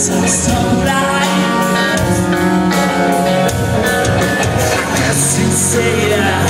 É sincera.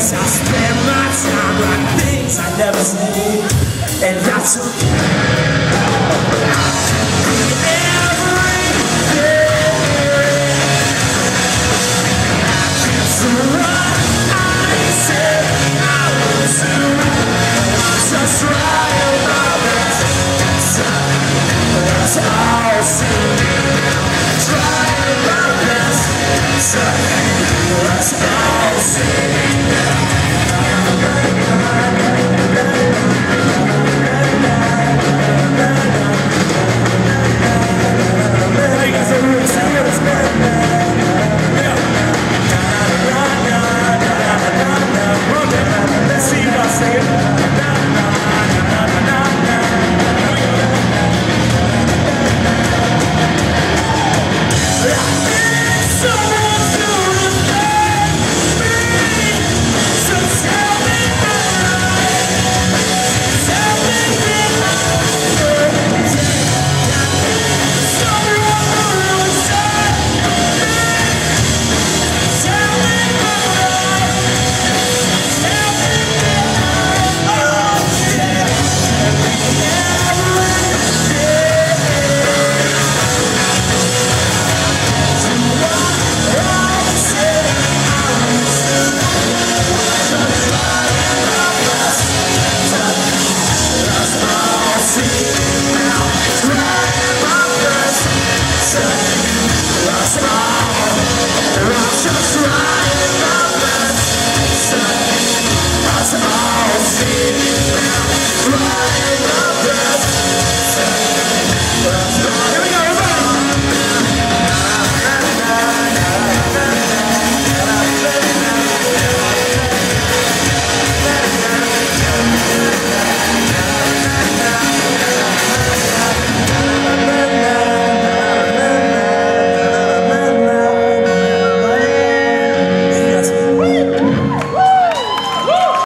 I spend my time on things I never say And that's okay. Summer!